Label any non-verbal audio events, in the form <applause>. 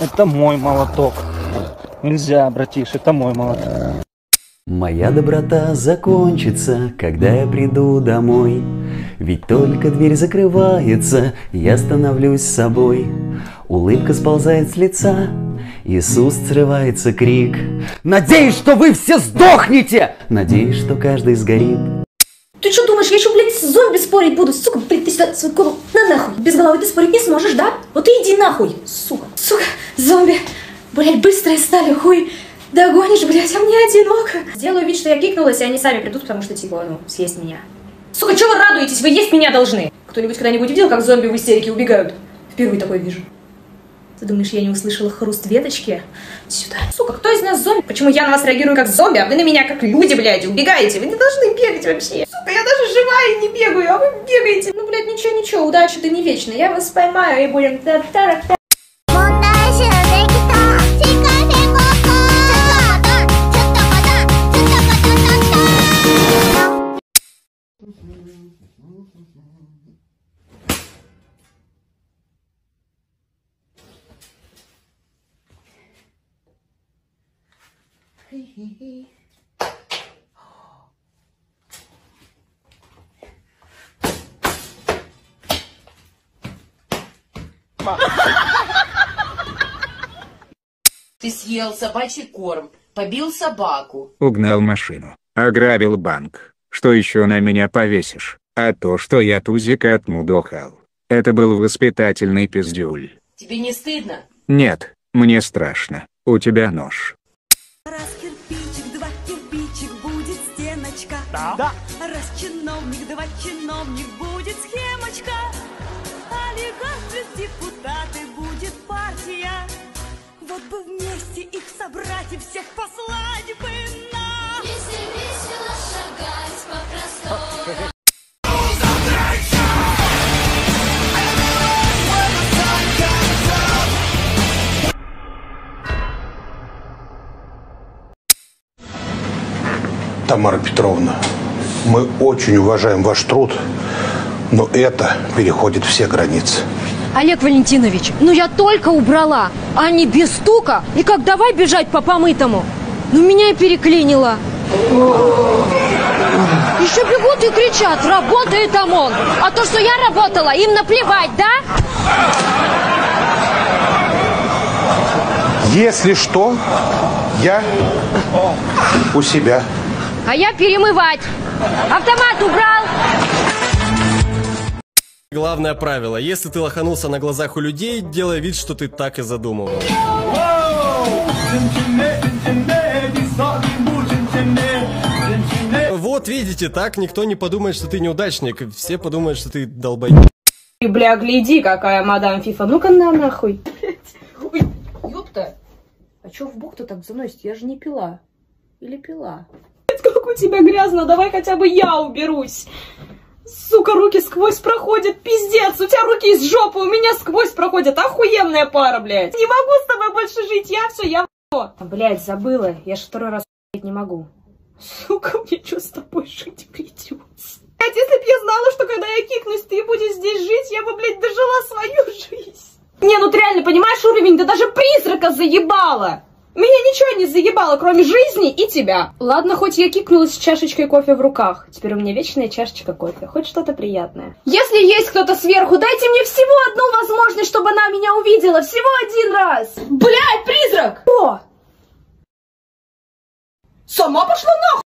Это мой молоток. Нельзя, братиш, это мой молоток. Моя доброта закончится, когда я приду домой. Ведь только дверь закрывается, я становлюсь собой. Улыбка сползает с лица, Иисус срывается крик. Надеюсь, что вы все сдохнете! Надеюсь, что каждый сгорит. Ты что думаешь, я еще, блядь, с зомби спорить буду? Сука, блядь, ты сюда свою голову на нахуй. Без головы ты спорить не сможешь, да? Вот и иди нахуй, сука. Сука, зомби, блядь, быстрые стали, хуй. Догонишь, блядь, а мне одиноко. Сделаю вид, что я кикнулась, и они сами придут, потому что, типа, ну, съесть меня. Сука, чего вы радуетесь? Вы есть меня должны. Кто-нибудь когда-нибудь видел, как зомби в истерике убегают? Впервые такое вижу. Ты думаешь, я не услышала хруст веточки? Сюда. Сука, кто из нас зомби? Почему я на вас реагирую как зомби, а вы на меня как люди, блядь, убегаете? Вы не должны бегать вообще. Сука, я даже живая и не бегаю, а вы бегаете. Ну, блядь, ничего, ничего, удача да не вечна. Я вас поймаю и будем... Ты съел собачий корм, побил собаку. Угнал машину, ограбил банк. Что еще на меня повесишь? А то, что я тузика отмудохал. Это был воспитательный пиздюль. Тебе не стыдно? Нет, мне страшно. У тебя нож. Стеночка. Да. Раз чиновник, два чиновник, будет схемочка. Олигарх плюс депутаты, будет партия. Вот бы вместе их собрать и всех послать бы на... Тамара Петровна, мы очень уважаем ваш труд, но это переходит все границы. Олег Валентинович, ну я только убрала, а не без стука. И как давай бежать по помытому? Ну меня и переклинило. Еще бегут и кричат, работает ОМОН. А то, что я работала, им наплевать, да? Если что, я у себя. А я перемывать. Автомат убрал. Главное правило, если ты лоханулся на глазах у людей, делай вид, что ты так и задумывал. Вот видите, так никто не подумает, что ты неудачник, все подумают, что ты долбоеб. Бля, гляди, какая мадам Фифа. Ну-ка на нахуй. Ой, ёпта. А чё в бок-то так заносит? Я же не пила. Или пила? У тебя грязно, давай хотя бы я уберусь. Сука, руки сквозь проходят, пиздец, у тебя руки из жопы, у меня сквозь проходят, охуенная пара, блядь. Не могу с тобой больше жить, я все, я. Блядь, забыла, я ж второй раз не могу. Сука, мне что с тобой жить придется? Блядь, если б я знала, что когда я кикнусь, ты будешь здесь жить, я бы, блядь, дожила свою <laughs> жизнь. Не, ну ты реально понимаешь уровень, да даже призрака заебала. Меня ничего не заебало, кроме жизни и тебя. Ладно, хоть я кикнулась с чашечкой кофе в руках. Теперь у меня вечная чашечка кофе. Хоть что-то приятное. Если есть кто-то сверху, дайте мне всего одну возможность, чтобы она меня увидела. Всего один раз. Блядь, призрак! О! Сама пошла нахуй!